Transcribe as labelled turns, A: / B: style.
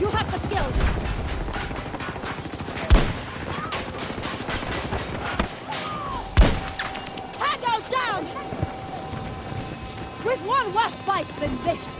A: You have the skills. Down! We've won worse fights than this.